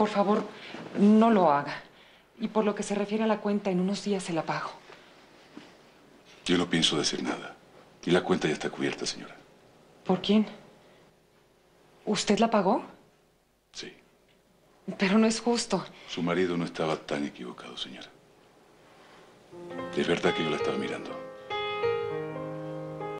Por favor, no lo haga. Y por lo que se refiere a la cuenta, en unos días se la pago. Yo no pienso decir nada. Y la cuenta ya está cubierta, señora. ¿Por quién? ¿Usted la pagó? Sí. Pero no es justo. Su marido no estaba tan equivocado, señora. Es verdad que yo la estaba mirando.